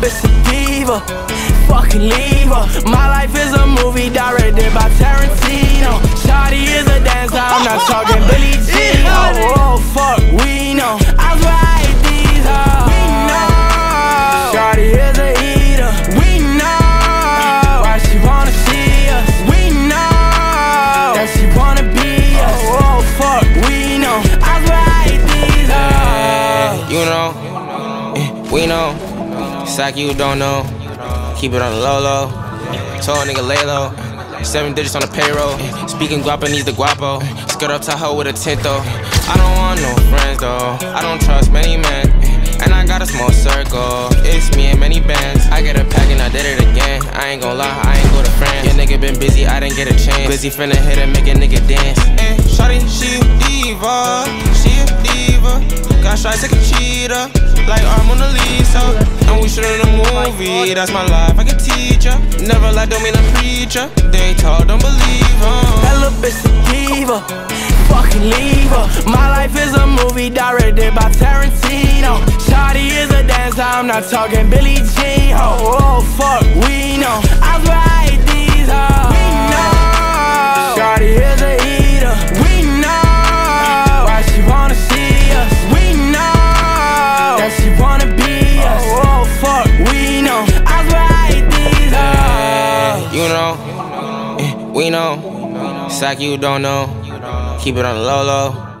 bitch a diva. Fucking leave her. My life is a movie directed by Tarantino. Shawty is a dancer, I'm not talking Billie Jean. Oh, oh fuck, we know. I swear I hate these hoes. We know. Shawty is a eater. We know. Why she wanna see us? We know. That she wanna be us. Oh, oh fuck, we know. I swear I hate these hoes. You know, we know. Like you don't know. Keep it on the low low. Told nigga lay low. Seven digits on the payroll. Speaking Guapanese the Guapo. Skirt up Tahoe with a tint though. I don't want no friends though. I don't trust many men. And I got a small circle. It's me and many bands. I get a pack and I did it again. I ain't gon' lie, I ain't go to France. Your nigga been busy, I didn't get a chance. Busy finna hit and make a nigga dance. Eh, Shots like a cheetah. Like I'm on the Lisa. And we shootin' a movie. That's my life, I can teach ya. Never lie, don't mean a preacher. They talk, don't believe 'em. That little bitch a diva. Fucking leave her. My life is a movie directed by Tarantino. Shawty is a dancer, I'm not talking Billie Jean. Oh, oh fuck, we know. I hate these hoes. We know. Shawty is a we know. Sack you don't know. Keep it on the low low.